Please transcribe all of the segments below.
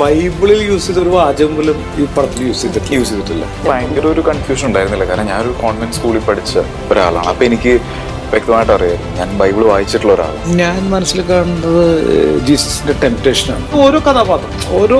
ബൈബിളിൽ യൂസ് ചെയ്ത ഒരു വാചകം പോലും ഈ പടത്തിൽ യൂസ് ചെയ്തിട്ട് യൂസ് ചെയ്തിട്ടില്ല. ഭയങ്കര ഒരു കൺഫ്യൂഷൻ ഉണ്ടായിരുന്നില്ല. കാരണം ഞാനൊരു കോൺവെന്റ് സ്കൂളിൽ പഠിച്ച ഒരാളാണ്. അപ്പൊ എനിക്ക് വ്യക്തമായിട്ട് അറിയാം ഞാൻ ബൈബിൾ വായിച്ചിട്ടുള്ള ഒരാളാണ്. ഞാൻ മനസ്സിൽ കാണുന്നത് ജീസസിന്റെ ടെംപ്റ്റേഷനാണ് ഓരോ കഥാപാത്രം ഓരോ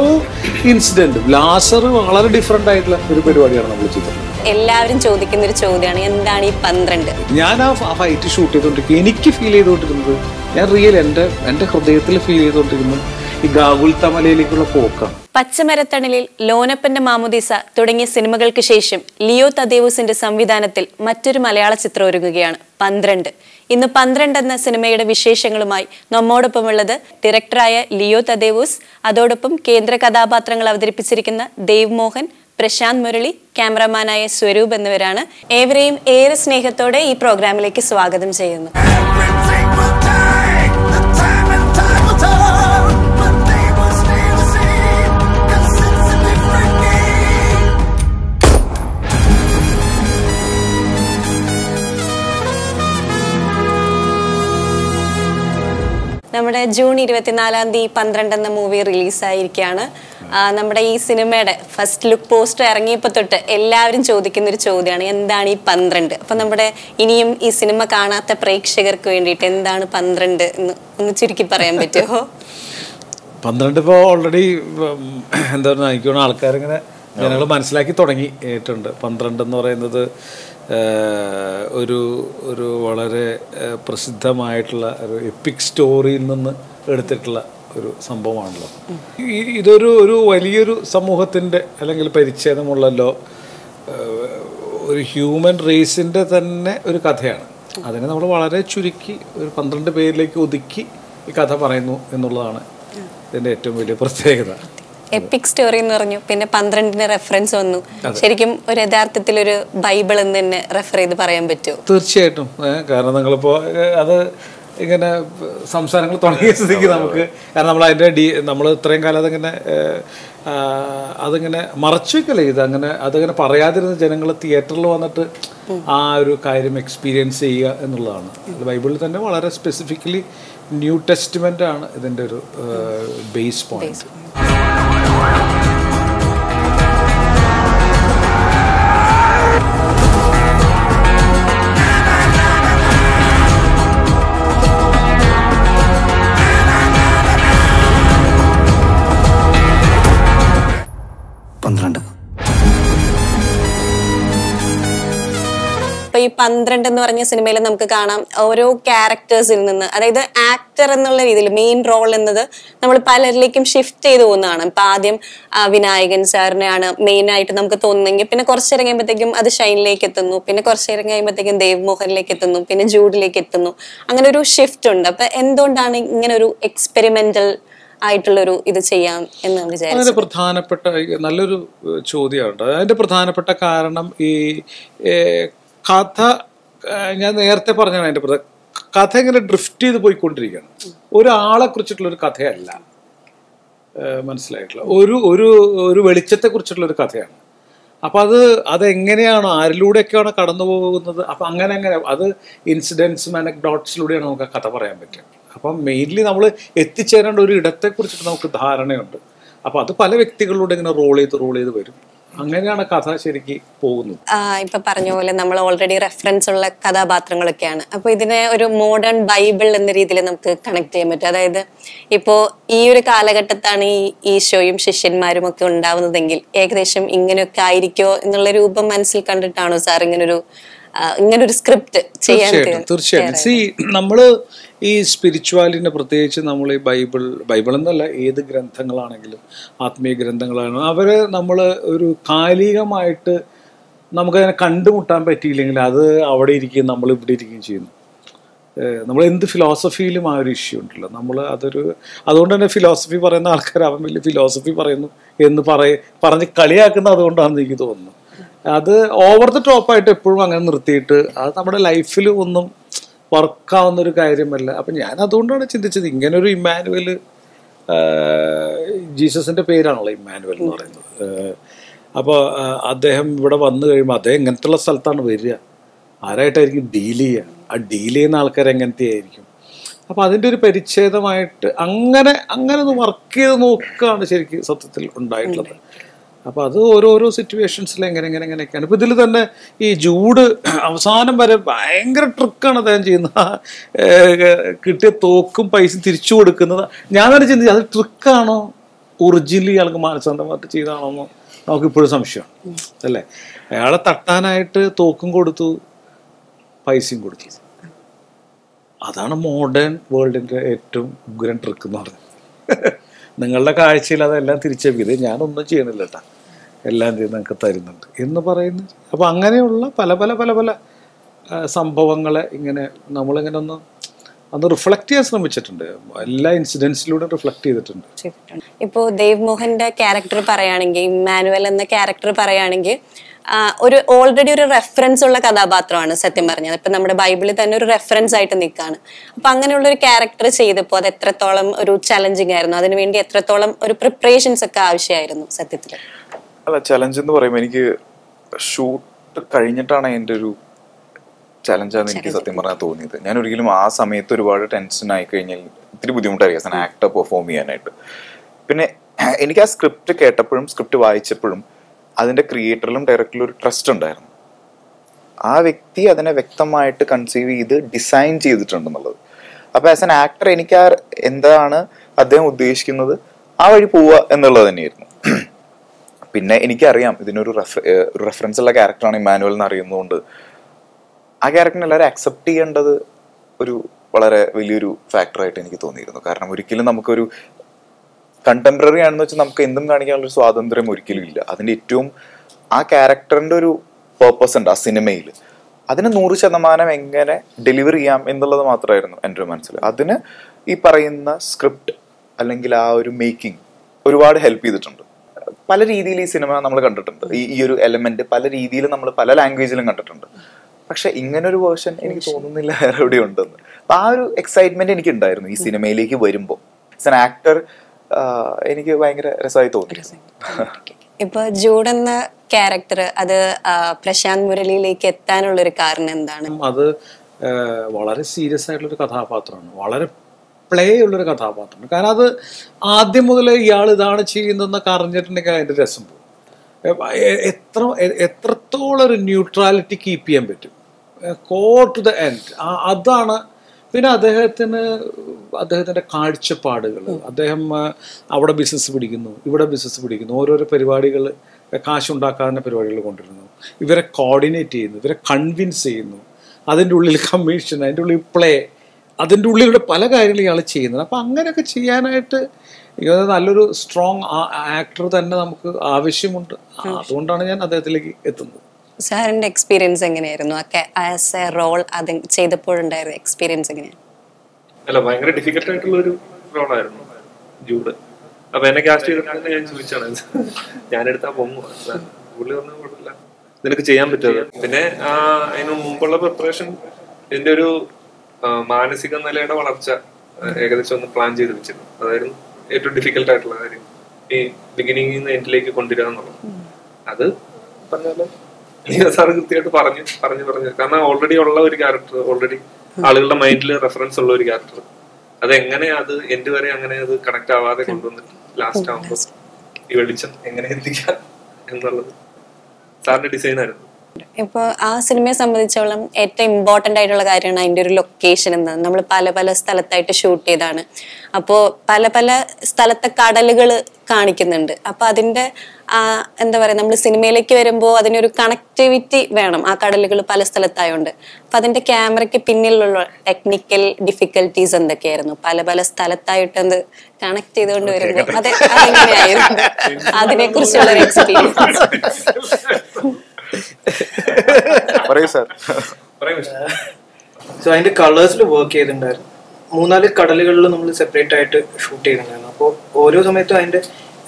ഇൻസിഡന്റും ലാസർ വളരെ ഡിഫറെന്റ് ആയിട്ടുള്ള ഒരു പരിപാടിയാണ് നമ്മൾ ചെയ്തത്. എല്ലാവരും ചോദിക്കുന്ന ഒരു ചോദ്യമാണ് എന്താണ് ഈ പന്ത്രണ്ട്? ഞാൻ ആ ഫൈറ്റ് ഷൂട്ട് ചെയ്തോണ്ടിരിക്കുന്നത് എനിക്ക് ഫീൽ ചെയ്തുകൊണ്ടിരുന്നത് ഞാൻ റിയൽ എന്റെ എന്റെ ഹൃദയത്തിൽ ഫീൽ ചെയ്തുകൊണ്ടിരുന്നത് ഈ ഗാഗുൽ തമലയിലേക്കുള്ള പോക്കാണ് പച്ചമരത്തണലിൽ ലോനപ്പന്റെ മാമുദീസ തുടങ്ങിയ സിനിമകൾക്ക് ശേഷം ലിയോ തദേവൂസിന്റെ സംവിധാനത്തിൽ മറ്റൊരു മലയാള ചിത്രം ഒരുങ്ങുകയാണ് പന്ത്രണ്ട്. ഇന്ന് പന്ത്രണ്ട് എന്ന സിനിമയുടെ വിശേഷങ്ങളുമായി നമ്മോടൊപ്പമുള്ളത് ഡയറക്ടറായ ലിയോ തദേവൂസ് അതോടൊപ്പം കേന്ദ്ര കഥാപാത്രങ്ങൾ അവതരിപ്പിച്ചിരിക്കുന്ന ദേവ് മോഹൻ പ്രശാന്ത് മുരളി ക്യാമറമാനായ സ്വരൂപ് എന്നിവരാണ് ഏവരെയും ഏറെ സ്നേഹത്തോടെ ഈ പ്രോഗ്രാമിലേക്ക് സ്വാഗതം ചെയ്യുന്നു നമ്മുടെ ജൂൺ ഇരുപത്തിനാലാം തീയതി പന്ത്രണ്ട് എന്ന മൂവി റിലീസായിരിക്കുകയാണ് നമ്മുടെ ഈ സിനിമയുടെ ഫസ്റ്റ് ലുക്ക് പോസ്റ്റർ ഇറങ്ങിയപ്പോൾ തൊട്ട് എല്ലാവരും ചോദിക്കുന്ന ഒരു ചോദ്യമാണ് എന്താണ് ഈ പന്ത്രണ്ട്? അപ്പം നമ്മുടെ ഇനിയും ഈ സിനിമ കാണാത്ത പ്രേക്ഷകർക്ക് വേണ്ടിയിട്ട് എന്താണ് പന്ത്രണ്ട് എന്ന് ഒന്ന് ചുരുക്കി പറയാൻ പറ്റുമോ? പന്ത്രണ്ട് ഇപ്പോൾ ഓൾറെഡി എന്താ പറയുക എനിക്കാണ് ആൾക്കാരിങ്ങനെ ജനങ്ങൾ മനസ്സിലാക്കി തുടങ്ങിയിട്ടുണ്ട്. പന്ത്രണ്ട് എന്ന് പറയുന്നത് ഒരു ഒരു വളരെ പ്രസിദ്ധമായിട്ടുള്ള ഒരു എപ്പിക് സ്റ്റോറിയിൽ നിന്ന് എടുത്തിട്ടുള്ള ഒരു സംഭവമാണല്ലോ. ഇതൊരു ഒരു വലിയൊരു സമൂഹത്തിന്റെ അല്ലെങ്കിൽ പരിച്ഛേദമുള്ളല്ലോ ഒരു ഹ്യൂമൻ റേസിന്റെ തന്നെ ഒരു കഥയാണ്. അതിനെ നമ്മൾ വളരെ ചുരുക്കി ഒരു പന്ത്രണ്ട് പേരിലേക്ക് ഒതുക്കി ഈ കഥ പറയുന്നു എന്നുള്ളതാണ് ഇതിന്റെ ഏറ്റവും വലിയ പ്രത്യേകത. എപ്പിക് സ്റ്റോറി എന്ന് പറഞ്ഞു. പിന്നെ പന്ത്രണ്ടിന് റെഫറൻസ് വന്നു. ശരിക്കും ഒരു യഥാർത്ഥത്തിൽ ഒരു ബൈബിൾ എന്ന് തന്നെ റെഫർ ചെയ്ത് പറയാൻ പറ്റുമോ? തീർച്ചയായിട്ടും. കാരണം നിങ്ങളിപ്പോൾ അത് ഇങ്ങനെ സംസാരങ്ങൾ തുടങ്ങിയ സ്ഥിതിക്ക് നമുക്ക് കാരണം നമ്മൾ അതിന്റെ ഡി നമ്മൾ ഇത്രയും കാലം അതിങ്ങനെ അതിങ്ങനെ മറച്ചു വെക്കല്ലേ ഇത്? അങ്ങനെ അതങ്ങനെ പറയാതിരുന്ന ജനങ്ങൾ തിയേറ്ററിൽ വന്നിട്ട് ആ ഒരു കാര്യം എക്സ്പീരിയൻസ് ചെയ്യുക എന്നുള്ളതാണ്. ബൈബിളിൽ തന്നെ വളരെ സ്പെസിഫിക്കലി ന്യൂ ടെസ്റ്റ്മെന്റ് ആണ് ഇതിന്റെ ഒരു ബേസ് പോയിന്റ് പന്ത്രണ്ട് എന്ന് പറഞ്ഞ സിനിമയിൽ നമുക്ക് കാണാം. ഓരോ ക്യാരക്ടേഴ്സിൽ നിന്ന്. അതായത് ആക്ടർ എന്നുള്ള രീതിയിൽ മെയിൻ റോൾ എന്നത് നമ്മൾ പലരിലേക്കും ഷിഫ്റ്റ് ചെയ്ത് പോകുന്നതാണ്. ഇപ്പൊ ആദ്യം വിനായകൻ സാറിനെയാണ് മെയിൻ ആയിട്ട് നമുക്ക് തോന്നുന്നെങ്കിൽ പിന്നെ കുറച്ച് ഇറങ്ങിയപ്പോഴത്തേക്കും അത് ഷൈനിലേക്ക് എത്തുന്നു. പിന്നെ കുറച്ച് ഇറങ്ങിയപ്പോഴത്തേക്കും ദേവ് മോഹനിലേക്ക് എത്തുന്നു. പിന്നെ ജൂഡിലേക്ക് എത്തുന്നു. അങ്ങനെ ഒരു ഷിഫ്റ്റ് ഉണ്ട്. അപ്പൊ എന്തുകൊണ്ടാണ് ഇങ്ങനെ ഒരു എക്സ്പെരിമെന്റൽ ആയിട്ടുള്ളൊരു ഇത് ചെയ്യാം എന്ന് പ്രധാനപ്പെട്ട നല്ലൊരു ചോദ്യമുണ്ട്. അതിന്റെ പ്രധാനപ്പെട്ട കാരണം ഈ കഥ ഞാൻ നേരത്തെ പറഞ്ഞാണ് അതിന്റെ പ്രധാന കഥ ഇങ്ങനെ ഡ്രിഫ്റ്റ് ചെയ്ത് പോയിക്കൊണ്ടിരിക്കുകയാണ്. ഒരാളെ കുറിച്ചിട്ടുള്ള ഒരു കഥയല്ല. മനസ്സിലായിട്ടുള്ള ഒരു ഒരു ഒരു വെളിച്ചത്തെ കുറിച്ചിട്ടുള്ള ഒരു കഥയാണ്. അപ്പൊ അത് അതെങ്ങനെയാണ് ആരിലൂടെയൊക്കെയാണ് കടന്നു പോകുന്നത്? അപ്പൊ അങ്ങനെ അങ്ങനെ. അത് ഇൻസിഡൻസും അനക്ഡോട്ട്സിലൂടെയാണ് നമുക്ക് ആ കഥ പറയാൻ പറ്റുക. അപ്പം മെയിൻലി നമ്മൾ എത്തിച്ചേരേണ്ട ഒരു ഇടത്തെ കുറിച്ചിട്ട് നമുക്ക് ധാരണയുണ്ട്. അപ്പൊ അത് പല വ്യക്തികളിലൂടെ ഇങ്ങനെ റോൾ ചെയ്ത് റോൾ ചെയ്ത് വരും. അങ്ങനെയാണ് കഥ ശരിക്ക് പോകുന്നത്. ഇപ്പൊ പറഞ്ഞ പോലെ നമ്മൾ ഓൾറെഡി റെഫറൻസ് ഉള്ള കഥാപാത്രങ്ങളൊക്കെയാണ്. അപ്പൊ ഇതിനെ ഒരു മോഡേൺ ബൈബിൾ എന്ന രീതിയിൽ നമുക്ക് കണക്ട് ചെയ്യാൻ പറ്റും. അതായത് ഇപ്പോ ഈ ഒരു കാലഘട്ടത്താണ് ഈ ഈശോയും ശിഷ്യന്മാരും ഒക്കെ ഉണ്ടാവുന്നതെങ്കിൽ ഏകദേശം ഇങ്ങനെയൊക്കെ ആയിരിക്കോ എന്നുള്ള രൂപം മനസ്സിൽ കണ്ടിട്ടാണോ സാർ ഇങ്ങനൊരു ഇങ്ങനൊരു സ്ക്രിപ്റ്റ് ചെയ്യാൻ തീർച്ചയായിട്ടും തീർച്ചയായിട്ടും. സി നമ്മൾ ഈ സ്പിരിച്വാലിറ്റിനെ പ്രത്യേകിച്ച് നമ്മൾ ഈ ബൈബിൾ ബൈബിൾ എന്നല്ല ഏത് ഗ്രന്ഥങ്ങളാണെങ്കിലും ആത്മീയ ഗ്രന്ഥങ്ങളാണെങ്കിലും അവരെ നമ്മൾ ഒരു കാലികമായിട്ട് നമുക്കതിനെ കണ്ടുമുട്ടാൻ പറ്റിയില്ലെങ്കിൽ അത് അവിടെ ഇരിക്കുകയും നമ്മൾ ഇവിടെ ഇരിക്കുകയും ചെയ്യുന്നു. നമ്മൾ എന്ത് ഫിലോസഫിയിലും ആ ഒരു ഇഷ്യൂ ഉണ്ടല്ലോ. നമ്മൾ അതൊരു അതുകൊണ്ട് തന്നെ ഫിലോസഫി പറയുന്ന ആൾക്കാർ അവൻ വലിയ ഫിലോസഫി പറയുന്നു എന്ന് പറയ പറഞ്ഞ് കളിയാക്കുന്ന അതുകൊണ്ടാണെന്ന് എനിക്ക് തോന്നുന്നു. അത് ഓവർ ദ ടോപ്പായിട്ട് എപ്പോഴും അങ്ങനെ നിർത്തിയിട്ട് അത് നമ്മുടെ ലൈഫിൽ ഒന്നും വർക്കാവുന്ന ഒരു കാര്യമല്ല. അപ്പം ഞാൻ അതുകൊണ്ടാണ് ചിന്തിച്ചത് ഇങ്ങനെ ഒരു ഇമ്മാനുവൽ ജീസസിന്റെ പേരാണല്ലോ ഇമ്മാനുവൽ എന്ന് പറയുന്നത്. അപ്പോൾ അദ്ദേഹം ഇവിടെ വന്നു കഴിയുമ്പോൾ അദ്ദേഹം ഇങ്ങനത്തുള്ള സ്ഥലത്താണ് വരിക. ആരായിട്ടായിരിക്കും ഡീൽ ചെയ്യുക? ആ ഡീൽ ചെയ്യുന്ന ആൾക്കാർ എങ്ങനത്തെ ആയിരിക്കും അപ്പോൾ അതിന്റെ ഒരു പരിച്ഛേദമായിട്ട് അങ്ങനെ അങ്ങനെ ഒന്ന് വർക്ക് ചെയ്ത് നോക്കുകയാണ് ശരിക്കും സത്യത്തിൽ ഉണ്ടായിട്ടുള്ളത്. അപ്പോൾ അത് ഓരോരോ സിറ്റുവേഷൻസിൽ എങ്ങനെ എങ്ങനെ എങ്ങനെയൊക്കെയാണ്. ഇപ്പോൾ ഇതിൽ തന്നെ ഈ ജൂഡ് അവസാനം വരെ ഭയങ്കര ട്രിക്കാണ് അദ്ദേഹം ചെയ്യുന്ന കിട്ടിയ തോക്കും പൈസ തിരിച്ചു കൊടുക്കുന്നത്. ഞാൻ തന്നെ ചിന്തിച്ചു അത് ട്രിക്കാണോ ഒറിജിനലി അയാൾക്ക് മാനസാന്തമായിട്ട് ചെയ്താണോ എന്ന് നമുക്കിപ്പോഴും സംശയമാണ്. അല്ലേ? അയാളെ തട്ടാനായിട്ട് തോക്കും കൊടുത്തു പൈസയും കൊടുത്തു. അതാണ് മോഡേൺ വേൾഡിന്റെ ഏറ്റവും ഉഗ്രൻ ട്രിക്ക് എന്ന് പറയുന്നത് നിങ്ങളുടെ കാഴ്ചയിൽ അതെല്ലാം തിരിച്ചേക്കും ഇത് ഞാനൊന്നും ചെയ്യണില്ല കേട്ടാ. എല്ലാം ചെയ്ത് നിങ്ങൾക്ക് തരുന്നുണ്ട് എന്ന് പറയുന്നത്. അപ്പോൾ അങ്ങനെയുള്ള പല പല പല പല സംഭവങ്ങളെ ഇങ്ങനെ നമ്മളിങ്ങനെ ഒന്ന് ഒന്ന് റിഫ്ലക്റ്റ് ചെയ്യാൻ ശ്രമിച്ചിട്ടുണ്ട്. എല്ലാ ഇൻസിഡൻസിലൂടെ റിഫ്ലക്റ്റ് ചെയ്തിട്ടുണ്ട്. ഇപ്പോൾ ഇപ്പോ ദേവ് മോഹന്റെ ക്യാരക്ടർ പറയുകയാണെങ്കിൽ ഇമ്മാനുവൽ എന്ന ക്യാരക്ടർ പറയുകയാണെങ്കിൽ ഒരു ഓൾറെഡി ഒരു റെഫറൻസ് ഉള്ള കഥാപാത്രമാണ് സത്യം പറഞ്ഞത്. ഇപ്പൊ നമ്മുടെ ബൈബിളിൽ തന്നെ ഒരു റെഫറൻസ് ആയിട്ട് നിൽക്കുകയാണ് അപ്പൊ അങ്ങനെയുള്ള ഒരു ക്യാരക്ടർ ചെയ്തപ്പോൾ അത് എത്രത്തോളം ഒരു ചലഞ്ചിങ് ആയിരുന്നു. അതിനുവേണ്ടി എത്രത്തോളം ഒരു പ്രിപ്പറേഷൻസ് ഒക്കെ ആവശ്യമായിരുന്നു സത്യത്തിൽ അല്ല ചലഞ്ച് എന്ന് പറയുമ്പോൾ എനിക്ക് ഷൂട്ട് കഴിഞ്ഞിട്ടാണ് എന്റെ ഒരു ചലഞ്ചാന്ന് എനിക്ക് സത്യം പറഞ്ഞാൽ തോന്നിയത്. ഞാൻ ഒരിക്കലും ആ സമയത്ത് ഒരുപാട് ടെൻഷൻ ആയി കഴിഞ്ഞാൽ ഇത്തിരി ബുദ്ധിമുട്ടായിരിക്കും ആക്ടർ പെർഫോം ചെയ്യാനായിട്ട്. പിന്നെ എനിക്ക് ആ സ്ക്രിപ്റ്റ് കേട്ടപ്പോഴും സ്ക്രിപ്റ്റ് വായിച്ചപ്പോഴും അതിന്റെ ക്രിയേറ്ററിലും ഡയറക്ടറിലും ഒരു ട്രസ്റ്റ് ഉണ്ടായിരുന്നു. ആ വ്യക്തി അതിനെ വ്യക്തമായിട്ട് കൺസീവ് ചെയ്ത് ഡിസൈൻ ചെയ്തിട്ടുണ്ടെന്നുള്ളത്. അപ്പൊ ആസ് ആൻ ആക്ടർ എനിക്ക് ആ എന്താണ് അദ്ദേഹം ഉദ്ദേശിക്കുന്നത്? ആ വഴി പോവുക എന്നുള്ളത് തന്നെയായിരുന്നു. പിന്നെ എനിക്കറിയാം ഇതിനൊരു റെഫ റെഫറൻസ് ഉള്ള ക്യാരക്ടറാണ് ഇമാനുവൽ എന്ന് അറിയുന്നതുകൊണ്ട്. ആ ക്യാരക്ടറിനെ എല്ലാവരും അക്സെപ്റ്റ് ചെയ്യേണ്ടത് ഒരു വളരെ വലിയൊരു ഫാക്ടറായിട്ട് എനിക്ക് തോന്നിയിരുന്നു. കാരണം ഒരിക്കലും നമുക്കൊരു കണ്ടംപററി ആണെന്ന് വെച്ചാൽ നമുക്ക് എന്തും കാണിക്കാനുള്ള ഒരു സ്വാതന്ത്ര്യം ഒരിക്കലും ഇല്ല. അതിന്റെ ഏറ്റവും ആ ക്യാരക്ടറിന്റെ ഒരു പേർപ്പസ് ഉണ്ട് ആ സിനിമയിൽ അതിന് നൂറ് ശതമാനം എങ്ങനെ ഡെലിവർ ചെയ്യാം എന്നുള്ളത് മാത്രമായിരുന്നു എന്റെ ഒരു മനസ്സിൽ. അതിന് ഈ പറയുന്ന സ്ക്രിപ്റ്റ് അല്ലെങ്കിൽ ആ ഒരു മേക്കിംഗ് ഒരുപാട് ഹെൽപ്പ് ചെയ്തിട്ടുണ്ട്. പല രീതിയിൽ ഈ സിനിമ നമ്മൾ കണ്ടിട്ടുണ്ട്. ഈ ഈ ഒരു എലമെന്റ് പല രീതിയിൽ നമ്മൾ പല ലാംഗ്വേജിലും കണ്ടിട്ടുണ്ട്. പക്ഷെ ഇങ്ങനെ ഒരു വേർഷൻ എനിക്ക് തോന്നുന്നില്ല വേറെ എവിടെ ഉണ്ടെന്ന്. അപ്പൊ ആ ഒരു എക്സൈറ്റ്മെന്റ് എനിക്ക് ഉണ്ടായിരുന്നു ഈ സിനിമയിലേക്ക് വരുമ്പോൾ ആസ് ആക്ടർ എനിക്ക് ഭയങ്കര രസമായി തോന്നി. ഇപ്പൊ ജൂഡ് എന്ന ക്യാരക്ടർ അത് പ്രശാന്ത് മുരളിയിലേക്ക് എത്താനുള്ള ഒരു കാരണം എന്താണ്? അത് വളരെ സീരിയസ് ആയിട്ടുള്ള ഒരു കഥാപാത്രമാണ്. വളരെ പ്ലേ ഉള്ളൊരു കഥാപാത്രമാണ് കാരണം അത് ആദ്യം മുതൽ ഇയാൾ ഇതാണ് ചെയ്യുന്നതെന്നൊക്കെ അറിഞ്ഞിട്ടുണ്ടെങ്കിൽ അതിന്റെ രസം പോകും. എത്ര എത്രത്തോളം ഒരു ന്യൂട്രാലിറ്റി കീപ്പ് ചെയ്യാൻ പറ്റും. കോർ ടു ദ എൻഡ് അതാണ് പിന്നെ അദ്ദേഹത്തിന് അദ്ദേഹത്തിന്റെ കാഴ്ചപ്പാടുകൾ അദ്ദേഹം അവിടെ ബിസിനസ് പിടിക്കുന്നു ഇവിടെ ബിസിനസ് പിടിക്കുന്നു ഓരോരോ പരിപാടികൾ കാശുണ്ടാക്കാവുന്ന പരിപാടികൾ കൊണ്ടുവരുന്നു. ഇവരെ കോർഡിനേറ്റ് ചെയ്യുന്നു ഇവരെ കൺവിൻസ് ചെയ്യുന്നു. അതിന്റെ ഉള്ളിൽ കമ്മീഷൻ അതിന്റെ ഉള്ളിൽ പ്ലേ അതിന്റെ ഉള്ളിലൂടെ പല കാര്യങ്ങളും ഇയാൾ ചെയ്യുന്നത്. അപ്പം അങ്ങനെയൊക്കെ ചെയ്യാനായിട്ട് എനിക്ക് നല്ലൊരു സ്ട്രോങ് ആക്ടർ തന്നെ നമുക്ക് ആവശ്യമുണ്ട്. അതുകൊണ്ടാണ് ഞാൻ അദ്ദേഹത്തിലേക്ക് എത്തുന്നത്. സാറിന്റെ എക്സ്പീരിയൻസ് എങ്ങനെയായിരുന്നു? ആസ് എ റോൾ അത് ചെയ്തപ്പോഴുണ്ടായിരുന്ന എക്സ്പീരിയൻസ് എങ്ങനെയാണ് അല്ല ഭയങ്കര ഡിഫിക്കൽട്ട് ആയിട്ടുള്ള ഒരു റോൾ ആയിരുന്നു ജൂഡ്. അപ്പൊ എന്നെ കാസ്റ്റ് ചെയ്തിട്ട് ഞാൻ ചോദിച്ചാണ്. ഞാനെടുത്താ പൊങ്ങു. പുള്ളി പറഞ്ഞ കുഴപ്പമില്ല. നിനക്ക് ചെയ്യാൻ പറ്റുമോ? പിന്നെ അതിന് മുമ്പുള്ള പ്രിപ്പറേഷൻ എന്റെ ഒരു മാനസിക നിലയുടെ വളർച്ച ഏകദേശം ഒന്ന് പ്ലാൻ ചെയ്ത് വെച്ചിരുന്നു. അതായിരുന്നു ഏറ്റവും ഡിഫിക്കൽട്ട് ആയിട്ടുള്ള കാര്യം. ഈ ബിഗിനിങ്ങിൽ നിന്ന് എൻഡിലേക്ക് കൊണ്ടുവരിക എന്നുള്ളത്. അത് പറഞ്ഞാലും സാറ് കൃത്യമായിട്ട് പറഞ്ഞു പറഞ്ഞു പറഞ്ഞു. കാരണം ഓൾറെഡി ഉള്ള ഒരു ക്യാരക്ടർ ഓൾറെഡി ആളുകളുടെ മൈൻഡിൽ റെഫറൻസ് ഉള്ള ഒരു ക്യാരക്ടർ എങ്ങനെ അത് എൻഡ് വരെ അങ്ങനെ അത് കണക്ട് ആവാതെ കൊണ്ടുവന്നിട്ട് ലാസ്റ്റ് ആവുമ്പോൾ ഈ വെളിച്ചം എങ്ങനെ എത്തിക്കാം എന്നുള്ളത്. സാറിന്റെ ഡിസൈൻ ആയിരുന്നു. ഇപ്പൊ ആ സിനിമയെ സംബന്ധിച്ചോളം ഏറ്റവും ഇമ്പോർട്ടന്റ് ആയിട്ടുള്ള കാര്യമാണ് അതിന്റെ ഒരു ലൊക്കേഷൻ എന്ന്. നമ്മൾ പല പല സ്ഥലത്തായിട്ട് ഷൂട്ട് ചെയ്താണ്. അപ്പോൾ പല പല സ്ഥലത്തെ കടലുകൾ കാണിക്കുന്നുണ്ട്. അപ്പോൾ അതിന്റെ ആ, എന്താ പറയാ നമ്മൾ സിനിമയിലേക്ക് വരുമ്പോൾ അതിനൊരു കണക്ടിവിറ്റി വേണം ആ കടലുകൾ പല സ്ഥലത്തായോണ്ട്. അപ്പൊ അതിന്റെ ക്യാമറയ്ക്ക് പിന്നിലുള്ള ടെക്നിക്കൽ ഡിഫിക്കൽട്ടീസ് എന്തൊക്കെയായിരുന്നു? പല പല സ്ഥലത്തായിട്ട് അത് കണക്ട് ചെയ്തുകൊണ്ട് വരുമ്പോൾ അത് അതെങ്ങനെയായിരുന്നു? അതിനെ കുറിച്ചുള്ള ഒരു എക്സ്പീരിയൻസ് പറയൂ സാർ. സോ അതിന്റെ കളേഴ്സിൽ വർക്ക് ചെയ്തിട്ടുണ്ടായിരുന്നു. മൂന്നാൽ കടലുകളിൽ നമ്മൾ സെപ്പറേറ്റ് ആയിട്ട് ഷൂട്ട് ചെയ്തിട്ടുണ്ടായിരുന്നു. അപ്പോൾ ഓരോ സമയത്തും അതിന്റെ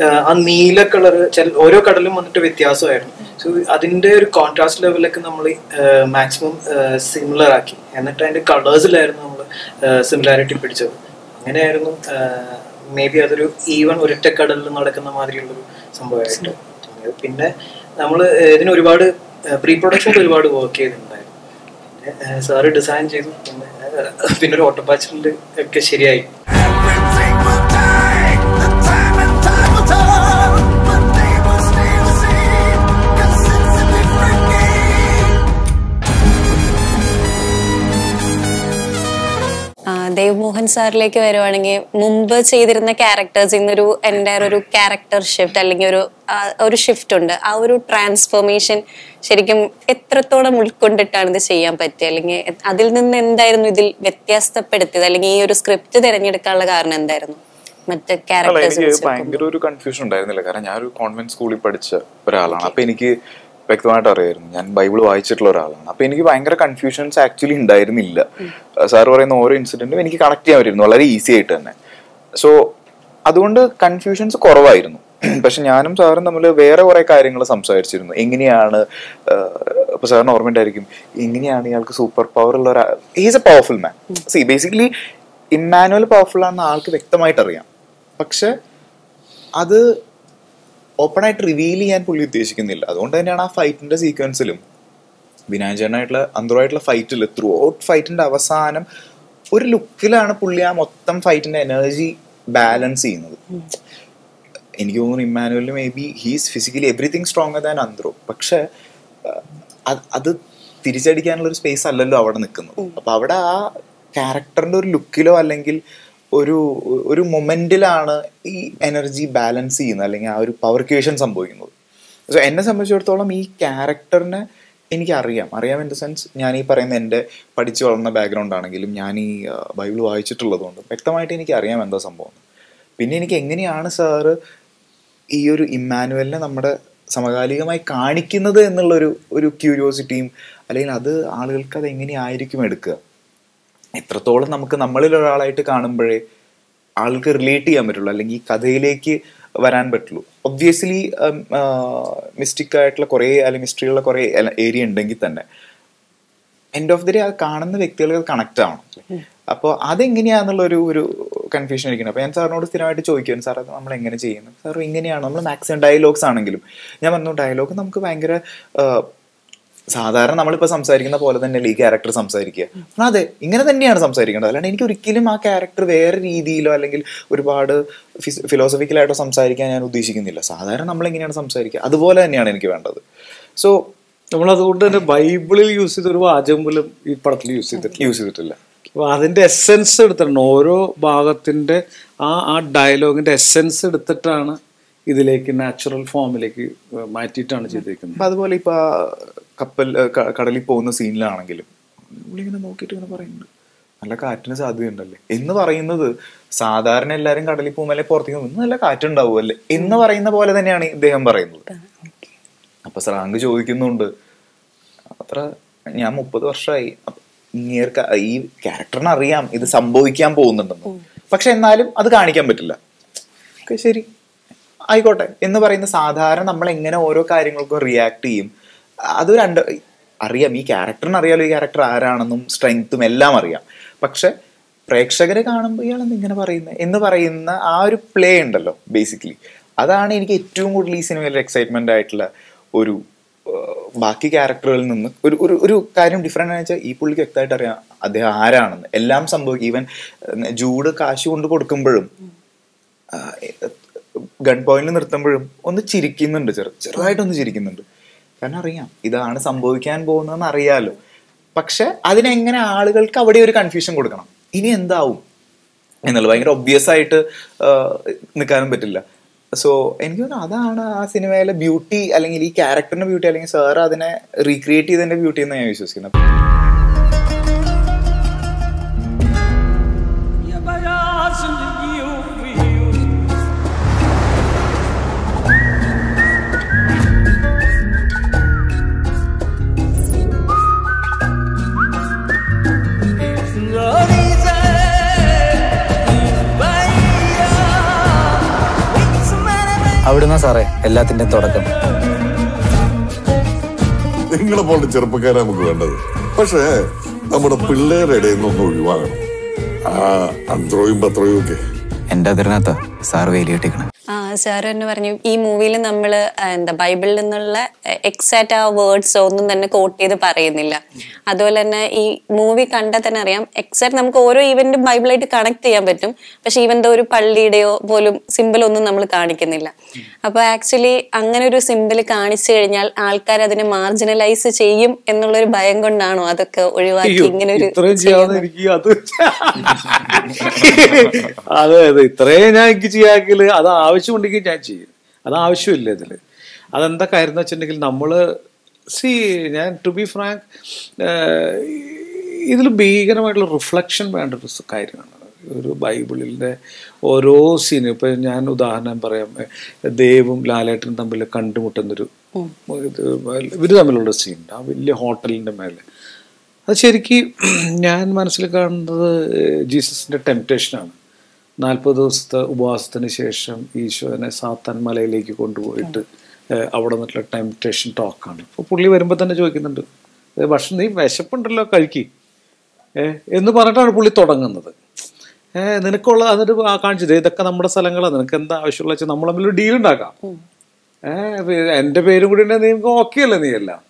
ആ, നീല കളർ ചില ഓരോ കടലും വന്നിട്ട് വ്യത്യാസമായിരുന്നു. സോ അതിന്റെ ഒരു കോൺട്രാസ്റ്റ് ലെവലൊക്കെ നമ്മൾ മാക്സിമം സിമിലർ ആക്കി. എന്നിട്ട് അതിന്റെ കളേഴ്സിലായിരുന്നു നമ്മൾ സിമിലാരിറ്റി പിടിച്ചത്. അങ്ങനെയായിരുന്നു മേ ബി അതൊരു ഈവൻ ഒരൊറ്റ കടലിൽ നടക്കുന്ന മാതിരിയുള്ളൊരു സംഭവമായിട്ട്. പിന്നെ നമ്മൾ ഇതിന് ഒരുപാട് പ്രീ പ്രൊഡക്ഷനിൽ ഒരുപാട് വർക്ക് ചെയ്തിട്ടുണ്ടായിരുന്നു. പിന്നെ സാറ് ഡിസൈൻ ചെയ്തു പിന്നെ പിന്നെ ഒരു ഓട്ടോ പാച്ചിലിന്റെ ഒക്കെ ശരിയായി. ദേവ് മോഹൻ സാറിലേക്ക് വരുവാണെങ്കിൽ മുമ്പ് ചെയ്തിരുന്ന ക്യാരക്ടേഴ്സ് ഇന്നൊരു എന്റെ ഒരു ക്യാരക്ടർ ഷിഫ്റ്റ് അല്ലെങ്കിൽ ഒരു ഒരു ഷിഫ്റ്റ് ഉണ്ട്. ആ ഒരു ട്രാൻസ്ഫോർമേഷൻ ശരിക്കും എത്രത്തോളം ഉൾക്കൊണ്ടിട്ടാണ് ഇത് ചെയ്യാൻ പറ്റുക അല്ലെങ്കിൽ അതിൽ നിന്ന് എന്തായിരുന്നു ഇതിൽ വ്യത്യാസപ്പെടുത്തിയത് അല്ലെങ്കിൽ ഈ ഒരു സ്ക്രിപ്റ്റ് തിരഞ്ഞെടുക്കാനുള്ള കാരണം എന്തായിരുന്നു? മറ്റ് ക്യാരക്ടേഴ്സ് ഭയങ്കര ഒരു കൺഫ്യൂഷൻ ഉണ്ടായിരുന്നില്ല. കാരണം ഞാൻ ഒരു കോൺവെന്റ് സ്കൂളിൽ പഠിച്ച ഒരാളാണ്. അപ്പൊ എനിക്ക് വ്യക്തമായിട്ട് അറിയായിരുന്നു. ഞാൻ ബൈബിൾ വായിച്ചിട്ടുള്ള ഒരാളാണ്. അപ്പൊ എനിക്ക് ഭയങ്കര കൺഫ്യൂഷൻസ് ആക്ച്വലി ഉണ്ടായിരുന്നില്ല. സാർ പറയുന്ന ഓരോ ഇൻസിഡന്റും എനിക്ക് കണക്ട് ചെയ്യാൻ പറ്റുന്നു വളരെ ഈസി ആയിട്ട് തന്നെ. സോ അതുകൊണ്ട് കൺഫ്യൂഷൻസ് കുറവായിരുന്നു. പക്ഷെ ഞാനും സാറും തമ്മിൽ വേറെ കുറെ കാര്യങ്ങൾ സംസാരിച്ചിരുന്നു. എങ്ങനെയാണ് ഇപ്പൊ സാറിന് ഓർമ്മയുണ്ടായിരിക്കും. എങ്ങനെയാണ് ഇയാൾക്ക് സൂപ്പർ പവർ ഉള്ള ഒരു is a powerful man see basically Emmanuel powerful ആണെന്ന് ആൾക്ക് വ്യക്തമായിട്ട് അറിയാം പക്ഷെ അത് ഓപ്പൺ ആയിട്ട് റിവീൽ ചെയ്യാൻ പുള്ളി ഉദ്ദേശിക്കുന്നില്ല. അതുകൊണ്ട് തന്നെയാണ് ആ ഫൈറ്റിന്റെ സീക്വൻസിലും വിനായചേട്ടനായിട്ടുള്ള അന്തരമായിട്ടുള്ള ഫൈറ്റിൽ ത്രൂ ഔട്ട് ഫൈറ്റിന്റെ അവസാനം ഒരു ലുക്കിലാണ് പുള്ളി ആ മൊത്തം ഫൈറ്റിന്റെ എനർജി ബാലൻസ് ചെയ്യുന്നത്. എനിക്ക് തോന്നുന്നു ഇമ്മാനുവലിന് maybe he's physically everything stronger than അന്ത്രോ. പക്ഷെ അത് തിരിച്ചടിക്കാനുള്ള ഒരു സ്പേസ് അല്ലല്ലോ അവിടെ നിൽക്കുന്നത്. അപ്പൊ അവിടെ ആ ക്യാരക്ടറിന്റെ ഒരു ലുക്കിലോ അല്ലെങ്കിൽ ഒരു ഒരു മൊമെന്റിലാണ് ഈ എനർജി ബാലൻസ് ചെയ്യുന്നത് അല്ലെങ്കിൽ ആ ഒരു പവർ ക്രിയേഷൻ സംഭവിക്കുന്നത്. സോ എന്നെ സംബന്ധിച്ചിടത്തോളം ഈ ക്യാരക്ടറിനെ എനിക്കറിയാം. അറിയാം ഇൻ ദ സെൻസ് ഞാൻ ഈ പറയുന്ന എന്റെ പഠിച്ചു വളർന്ന ബാക്ക്ഗ്രൗണ്ട് ആണെങ്കിലും ഞാൻ ഈ ബൈബിൾ വായിച്ചിട്ടുള്ളതുകൊണ്ട് വ്യക്തമായിട്ട് എനിക്ക് അറിയാം എന്താ സംഭവം. പിന്നെ എനിക്ക് എങ്ങനെയാണ് സാറ് ഈ ഒരു ഇമ്മാനുവലിനെ നമ്മുടെ സമകാലികമായി കാണിക്കുന്നത് എന്നുള്ളൊരു ഒരു ക്യൂരിയോസിറ്റിയും അല്ലെങ്കിൽ അത് ആളുകൾക്ക് അത് എങ്ങനെയായിരിക്കും എടുക്കുക? എത്രത്തോളം നമുക്ക് നമ്മളിൽ ഒരാളായിട്ട് കാണുമ്പോഴേ ആൾക്ക് റിലേറ്റ് ചെയ്യാൻ പറ്റുള്ളൂ അല്ലെങ്കിൽ ഈ കഥയിലേക്ക് വരാൻ പറ്റുള്ളൂ. ഒബ്വിയസ്ലി മിസ്റ്റിക് ആയിട്ടുള്ള കുറേ അല്ലെങ്കിൽ മിസ്റ്ററിയുള്ള കുറേ ഏരിയ ഉണ്ടെങ്കിൽ തന്നെ എൻഡ് ഓഫ് ദി ഡേ അത് കാണുന്ന വ്യക്തികൾക്ക് കണക്ട് ആവണം. അപ്പോൾ അതെങ്ങനെയാണെന്നുള്ള ഒരു ഒരു കൺഫ്യൂഷൻ ഇരിക്കുന്നത് അപ്പോൾ ഞാൻ സാറിനോട് സ്ഥിരമായിട്ട് ചോദിക്കും സാർ അത് നമ്മൾ എങ്ങനെ ചെയ്യുന്നു? സാർ ഇങ്ങനെയാണ്? നമ്മൾ മാക്സിമം ഡയലോഗ്സ് ആണെങ്കിലും. ഞാൻ പറഞ്ഞു ഡയലോഗ് നമുക്ക് ഭയങ്കര സാധാരണ നമ്മളിപ്പോൾ സംസാരിക്കുന്ന പോലെ തന്നെയല്ലേ ഈ ക്യാരക്ടർ സംസാരിക്കുക? അതെ ഇങ്ങനെ തന്നെയാണ് സംസാരിക്കേണ്ടത്. അല്ലാണ്ട് എനിക്ക് ഒരിക്കലും ആ ക്യാരക്ടർ വേറെ രീതിയിലോ അല്ലെങ്കിൽ ഒരുപാട് ഫിലോസഫിക്കലായിട്ടോ സംസാരിക്കാൻ ഞാൻ ഉദ്ദേശിക്കുന്നില്ല. സാധാരണ നമ്മൾ എങ്ങനെയാണ് സംസാരിക്കുക. അതുപോലെ തന്നെയാണ് എനിക്ക് വേണ്ടത്. സോ നമ്മൾ അതുകൊണ്ട് തന്നെ ബൈബിളിൽ യൂസ് ചെയ്ത ഒരു വാചകം പോലും ഈ പടത്തിൽ യൂസ് ചെയ്തിട്ടില്ല. യൂസ് ചെയ്തിട്ടില്ല. അപ്പൊ അതിന്റെ എസെൻസ് എടുത്തിട്ടുണ്ട്. ഓരോ ഭാഗത്തിന്റെ ആ ആ ഡയലോഗിന്റെ എസെൻസ് എടുത്തിട്ടാണ് ഇതിലേക്ക് നാച്ചുറൽ ഫോമിലേക്ക് മാറ്റിയിട്ടാണ് ചെയ്തിരിക്കുന്നത് അപ്പൊ അതുപോലെ ഇപ്പൊ കപ്പൽ കടലിൽ പോകുന്ന സീനിലാണെങ്കിലും ഇങ്ങനെ നോക്കിയിട്ട് ഇങ്ങനെ പറയുന്നുണ്ട്. നല്ല കാറ്റിന് സാധ്യതയുണ്ടല്ലേ? എന്ന് പറയുന്നത് സാധാരണ എല്ലാവരും കടലിൽ പോകുമ്പോൾ പുറത്തേക്ക് പോകുമ്പോൾ നല്ല കാറ്റുണ്ടാവുമല്ലേ എന്ന് പറയുന്ന പോലെ തന്നെയാണ് ഇദ്ദേഹം പറയുന്നത്. അപ്പൊ സ്രാങ്ക് ചോദിക്കുന്നുണ്ട്. അത്ര ഞാൻ മുപ്പത് വർഷമായി ഇങ്ങേർക്ക് ഈ ക്യാരക്ടറിന് അറിയാം. ഇത് സംഭവിക്കാൻ പോകുന്നുണ്ടെന്ന്. പക്ഷെ എന്നാലും അത് കാണിക്കാൻ പറ്റില്ല. ഓക്കെ ശരി. ആയിക്കോട്ടെ. എന്ന് പറയുന്ന സാധാരണ നമ്മൾ എങ്ങനെ ഓരോ കാര്യങ്ങൾക്കും റിയാക്ട് ചെയ്യും. അത് രണ്ട് അറിയാം ഈ ക്യാരക്ടറിന് അറിയാലോ ഈ ക്യാരക്ടർ ആരാണെന്നും സ്ട്രെങ്ത്തും എല്ലാം അറിയാം. പക്ഷെ പ്രേക്ഷകരെ കാണുമ്പോൾ ഇയാൾ ഇങ്ങനെ പറയുന്നത് എന്ന് പറയുന്ന ആ ഒരു പ്ലേ ഉണ്ടല്ലോ ബേസിക്കലി അതാണ് എനിക്ക് ഏറ്റവും കൂടുതൽ ഈ സിനിമയിൽ എക്സൈറ്റ്മെന്റ് ആയിട്ടുള്ള ഒരു ബാക്കി ക്യാരക്ടറുകളിൽ നിന്ന് ഒരു ഒരു ഒരു കാര്യം ഡിഫറെന്റ് എന്ന് വെച്ചാൽ ഈ പുള്ളിക്ക് വ്യക്തമായിട്ട് അറിയാം അദ്ദേഹം ആരാണെന്ന്. എല്ലാം സംഭവിക്കും. ഈവൻ ജൂഡ് കാശ് കൊണ്ട് കൊടുക്കുമ്പോഴും ഗൺ പോയിന്റിൽ നിർത്തുമ്പോഴും ഒന്ന് ചിരിക്കുന്നുണ്ട്. ചെറു ചെറുതായിട്ടൊന്ന് ചിരിക്കുന്നുണ്ട്. കാരണം അറിയാം ഇതാണ് സംഭവിക്കാൻ പോകുന്നതെന്ന് അറിയാലോ. പക്ഷെ അതിനെങ്ങനെ ആളുകൾക്ക് അവിടെ ഒരു കൺഫ്യൂഷൻ കൊടുക്കണം? ഇനി എന്താവും? എന്നുള്ളത് ഭയങ്കര ഒബ്വിയസ് ആയിട്ട് നിൽക്കാനും പറ്റില്ല. സോ എനിക്ക് തോന്നുന്നു അതാണ് ആ സിനിമയിലെ ബ്യൂട്ടി അല്ലെങ്കിൽ ഈ ക്യാരക്ടറിന്റെ ബ്യൂട്ടി അല്ലെങ്കിൽ സാർ അതിനെ റീക്രിയേറ്റ് ചെയ്തതിന്റെ ബ്യൂട്ടി എന്ന് ഞാൻ വിശ്വസിക്കുന്നത്. സാറേ എല്ലാത്തിന്റെയും തുടക്കം. നിങ്ങളെ പോലെ ചെറുപ്പക്കാരെ നമുക്ക് വേണ്ടത്. പക്ഷേ നമ്മുടെ പിള്ളേരുടെ ഇടയിൽ നിന്നൊന്ന് ഒഴിവാകണം. ആ അന്ത്രോയും പത്രയും ഒക്കെ. എന്റെ അതിനകത്താ സാർ വേലി കെട്ടിക്കണേ. ആ സാർ തന്നെ പറഞ്ഞു ഈ മൂവിയിൽ നമ്മൾ എന്താ ബൈബിളിൽ നിന്നുള്ള എക്സാക്റ്റ് ആ വേർഡ്സ് ഒന്നും തന്നെ കോട്ട് ചെയ്ത് പറയുന്നില്ല. അതുപോലെ തന്നെ ഈ മൂവി കണ്ടാൽ തന്നെ അറിയാം എക്സാക്ട് നമുക്ക് ഓരോ ഈവന്റും ബൈബിളായിട്ട് കണക്ട് ചെയ്യാൻ പറ്റും. പക്ഷെ ഈവന്റെ ഒരു പള്ളിയുടെയോ പോലും സിമ്പിൾ ഒന്നും നമ്മൾ കാണിക്കുന്നില്ല. അപ്പൊ ആക്ച്വലി അങ്ങനെ ഒരു സിമ്പിൾ കാണിച്ചു കഴിഞ്ഞാൽ ആൾക്കാർ അതിനെ മാർജിനലൈസ് ചെയ്യും എന്നുള്ള ഒരു ഭയം കൊണ്ടാണോ അതൊക്കെ ഒഴിവാക്കി ഇങ്ങനെ ഒരു അതെ അതെ ഇത്രയും ഞാൻ എനിക്ക് ചെയ്യാമെങ്കിൽ അത് ആവശ്യമുണ്ടെങ്കിൽ ഞാൻ ചെയ്യും. അത് ആവശ്യമില്ല ഇതിൽ. അതെന്താ കാര്യം എന്ന് വെച്ചിട്ടുണ്ടെങ്കിൽ നമ്മൾ സി ഞാൻ ടു ബി ഫ്രാങ്ക് ഇതിൽ ഭീകരമായിട്ടുള്ള റിഫ്ലക്ഷൻ വേണ്ട ഒരു കാര്യമാണ്. ഒരു ബൈബിളിന്റെ ഓരോ സീനും ഇപ്പം ഞാൻ ഉദാഹരണം പറയാം ദേവും ലാലേട്ടനും തമ്മിൽ കണ്ടുമുട്ടുന്നൊരു ഇത് ഇവർ തമ്മിലുള്ള സീൻ ആ വലിയ ഹോട്ടലിന്റെ മേലെ. അത് ശരിക്കും ഞാൻ മനസ്സിൽ കാണുന്നത് ജീസസിന്റെ ടെംപ്റ്റേഷനാണ് നാൽപ്പത് ദിവസത്തെ ഉപവാസത്തിന് ശേഷം ഈശോനെ സാത്താൻ മലയിലേക്ക് കൊണ്ടുപോയിട്ട് അവിടെ നിന്നിട്ടുള്ള ടെംപ്റ്റേഷൻ ടോക്കാണ് അപ്പോൾ പുള്ളി വരുമ്പോൾ തന്നെ ചോദിക്കുന്നുണ്ട് "ഏ, ഭക്ഷണം നീ വിശപ്പുണ്ടല്ലോ കഴിക്കി എന്ന് പറഞ്ഞിട്ടാണ് പുള്ളി തുടങ്ങുന്നത്. നിനക്കുള്ള എന്നിട്ട് കാണിച്ചത് ഇതൊക്കെ നമ്മുടെ സ്ഥലങ്ങളാണ് നിനക്ക് എന്താ ആവശ്യമുള്ള വെച്ചാൽ നമ്മൾ തമ്മിൽ ഡീൽ ഉണ്ടാക്കാം. ഏഹ് എന്റെ പേരും കൂടി ഉണ്ടെങ്കിൽ നീ ഓക്കെ അല്ലേ നീ എല്ലാം?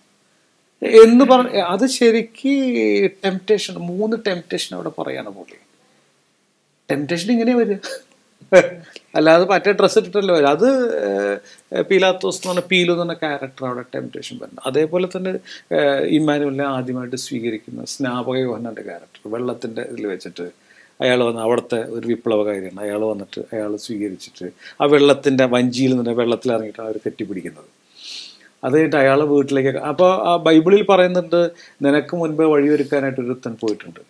എന്ന് പറഞ്ഞ അത് ശരിക്ക് ടെംപ്റ്റേഷൻ മൂന്ന് ടെംപ്റ്റേഷൻ അവിടെ പറയാണ് പുള്ളി. ടെംപ്റ്റേഷൻ ഇങ്ങനെ വരിക അല്ലാതെ മറ്റേ ഡ്രസ്സ് ഇട്ടിട്ടല്ലോ വരിക അത് പീലാത്തോസ് എന്ന് പറഞ്ഞ പീലു എന്ന് പറഞ്ഞ ക്യാരക്ടർ അവിടെ ടെംപ്ടേഷൻ വരുന്നത്. അതേപോലെ തന്നെ ഇമ്മാനുവലിനെ ആദ്യമായിട്ട് സ്വീകരിക്കുന്ന സ്നാപക യോഹനന്റെ ക്യാരക്ടർ വെള്ളത്തിന്റെ ഇതിൽ വെച്ചിട്ട് അയാൾ വന്ന് അവിടുത്തെ ഒരു വിപ്ലവകാരിയാണ്. അയാൾ വന്നിട്ട് അയാൾ സ്വീകരിച്ചിട്ട് ആ വെള്ളത്തിന്റെ വഞ്ചിയിൽ നിന്ന് വെള്ളത്തിൽ ഇറങ്ങിയിട്ട് അവർ കെട്ടിപ്പിടിക്കുന്നത്. അത് കഴിഞ്ഞിട്ട് അയാളെ വീട്ടിലേക്ക് അപ്പോൾ ആ ബൈബിളിൽ പറയുന്നുണ്ട് നിനക്ക് മുൻപേ വഴിയൊരുക്കാനായിട്ട് ഒരുത്തൻ പോയിട്ടുണ്ട്.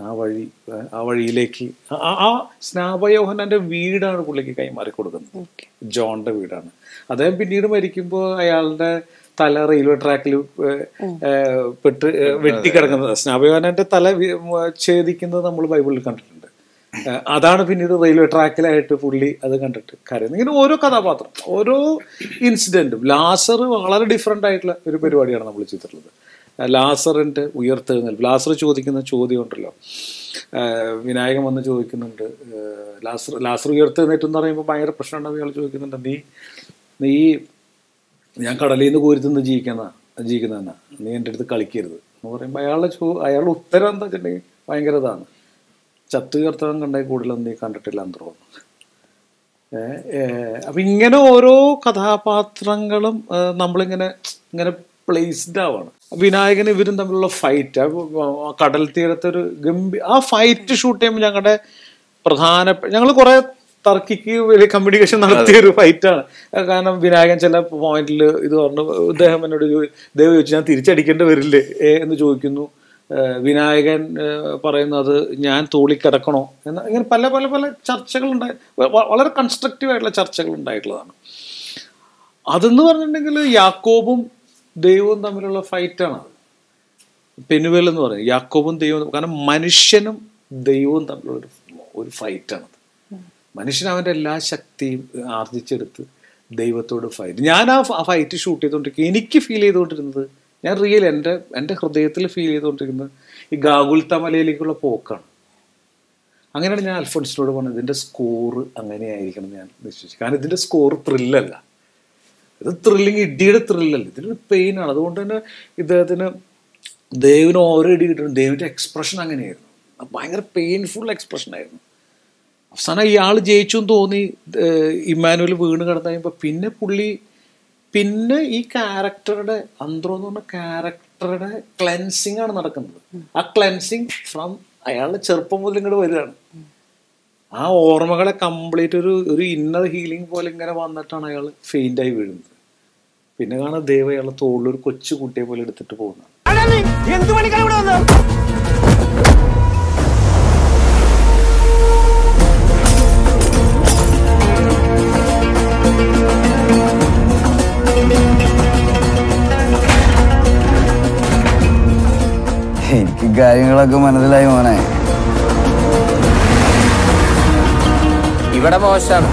ആ വഴി ആ വഴിയിലേക്ക് ആ- സ്നാപയോഹനന്റെ വീടാണ് പുള്ളിക്ക് കൈമാറി കൊടുക്കുന്നത്. ജോണിന്റെ വീടാണ്. അദ്ദേഹം പിന്നീട് മരിക്കുമ്പോൾ അയാളുടെ തല റെയിൽവേ ട്രാക്കിൽ പെട്ട് വെട്ടിക്കിടക്കുന്നത് സ്നാപയോഹനന്റെ തല ഛേദിക്കുന്നത് നമ്മൾ ബൈബിളിൽ കണ്ടിട്ടുണ്ട്. അതാണ് പിന്നീട് റെയിൽവേ ട്രാക്കിലായിട്ട് പുള്ളി അത് കണ്ടിട്ട് കരയുന്നത്. ഇങ്ങനെ ഓരോ കഥാപാത്രം ഓരോ ഇൻസിഡന്റും. ലാസർ വളരെ ഡിഫറെന്റ് ആയിട്ടുള്ള ഒരു പരിപാടിയാണ് നമ്മൾ ചെയ്തിട്ടുള്ളത്. ഏഹ് ലാസറിന്റെ ഉയർത്തെഴുന്നേൽപ്പ് ലാസർ ചോദിക്കുന്ന ചോദ്യം ഉണ്ടല്ലോ വിനായകൻ വന്ന് ചോദിക്കുന്നുണ്ട്. ലാസർ ലാസർ ഉയർത്തെഴുന്നേറ്റ് എന്ന് പറയുമ്പോൾ ഭയങ്കര പ്രശ്നം ഉണ്ടാവും ഇയാൾ ചോദിക്കുന്നുണ്ട്. നീ നീ ഞാൻ കടലിൽ നിന്ന് കോരിത്തുനിന്ന് ജീവിക്കുന്ന ജീവിക്കുന്നതന്നെ. നീ എന്റെ അടുത്ത് കളിക്കരുത് എന്ന് പറയുമ്പോൾ അയാളുടെ ചോ അയാളുടെ ഉത്തരം എന്താ വെച്ചിട്ടുണ്ടെങ്കിൽ ഭയങ്കര ഇതാണ്. ചത്തുകർത്തവൻ കണ്ടേ കൂടുതലൊന്നും നീ കണ്ടിട്ടില്ല എന്ന് തോന്നുന്നു. ഏഹ് ഇങ്ങനെ ഓരോ കഥാപാത്രങ്ങളും നമ്മളിങ്ങനെ ഇങ്ങനെ പ്ലേസ്ഡ് ആവാണ് വിനായകൻ ഇവരും തമ്മിലുള്ള ഫൈറ്റ് കടൽ തീരത്തെ ഒരു ഗംഭീര ആ ഫൈറ്റ് ഷൂട്ട് ചെയ്യുമ്പോൾ ഞങ്ങളുടെ പ്രധാന ഞങ്ങൾ കുറെ തർക്കിക്ക് വലിയ കമ്മ്യൂണിക്കേഷൻ നടത്തിയ ഒരു ഫൈറ്റാണ് കാരണം വിനായകൻ ചില പോയിന്റിൽ ഇത് പറഞ്ഞു ഇദ്ദേഹം എന്നോട് ദൈവം ചോദിച്ചു ഞാൻ തിരിച്ചടിക്കേണ്ടി വരില്ലേ? എന്ന് ചോദിക്കുന്നു. വിനായകൻ പറയുന്നത് ഞാൻ തോളി കിടക്കണോ എന്ന് ഇങ്ങനെ പല പല പല ചർച്ചകൾ ഉണ്ടായി വളരെ കൺസ്ട്രക്റ്റീവ് ആയിട്ടുള്ള ചർച്ചകൾ ഉണ്ടായിട്ടുള്ളതാണ്. അതെന്ന് പറഞ്ഞിട്ടുണ്ടെങ്കിൽ യാക്കോബും ദൈവവും തമ്മിലുള്ള ഫൈറ്റാണ് പെനുവേൽ എന്ന് പറയും യാക്കോബും ദൈവവും കാരണം മനുഷ്യനും ദൈവവും തമ്മിലുള്ള ഒരു ഫൈറ്റാണ് മനുഷ്യൻ അവന്റെ എല്ലാ ശക്തിയും ആർജിച്ചെടുത്ത് ദൈവത്തോട് ഫൈറ്റ് ഞാൻ ആ ഫൈറ്റ് ഷൂട്ട് ചെയ്തുകൊണ്ടിരിക്കുക എനിക്ക് ഫീൽ ചെയ്തുകൊണ്ടിരുന്നത് ഞാൻ റിയൽ എന്റെ എന്റെ ഹൃദയത്തിൽ ഫീൽ ചെയ്തുകൊണ്ടിരിക്കുന്നത് ഈ ഗാഗുൽത്ത മലയിലേക്കുള്ള പോക്കാണ്. അങ്ങനെയാണ് ഞാൻ അൽഫോൺസിനോട് പറഞ്ഞത് ഇതിന്റെ സ്കോറ് അങ്ങനെയായിരിക്കണം ഞാൻ വിശ്വസിച്ചു കാരണം ഇതിന്റെ സ്കോർ ത്രില്ലല്ല ഇത് ത്രില്ലിങ് ഇടിയുടെ ത്രില്ലല്ല ഇതിലൊരു പെയിനാണ് അതുകൊണ്ട് തന്നെ ഇദ്ദേഹത്തിന് ദേവിന് ഓരോ ഇടി കിട്ടും. ദേവിന്റെ എക്സ്പ്രഷൻ അങ്ങനെയായിരുന്നു. ഭയങ്കര പെയിൻഫുൾ എക്സ്പ്രഷൻ ആയിരുന്നു. അവസാനം ഇയാൾ ജയിച്ചു എന്ന് തോന്നി ഇമ്മാനുവൽ വീണ് കിടന്നു കഴിയുമ്പോൾ പിന്നെ പുള്ളി പിന്നെ ഈ ക്യാരക്ടറുടെ അന്ത്രം എന്ന് പറഞ്ഞ ക്യാരക്ടറുടെ ക്ലെൻസിങ് ആണ് നടക്കുന്നത്. ആ ക്ലെൻസിങ് ഫ്രം അയാളുടെ ചെറുപ്പം മുതൽ ഇങ്ങോട്ട് വരികയാണ്. ആ ഓർമ്മകളെ കംപ്ലീറ്റ് ഒരു ഒരു ഇന്നർ ഹീലിംഗ് പോലെ ഇങ്ങനെ വന്നിട്ടാണ് അയാൾ ഫെയിന്റായി വീഴുന്നത്. പിന്നെ കാണാൻ ദൈവം അയാളെ തോളിൽ ഒരു കൊച്ചു കുട്ടിയെ പോലെ എടുത്തിട്ട് പോകുന്നത് എന്ത് പണിക്കാണ് ഇവിടെ വന്നത്? എനിക്ക് കാര്യങ്ങളൊക്കെ മനസ്സിലായി മോനെ. ഇവിടെ മോശം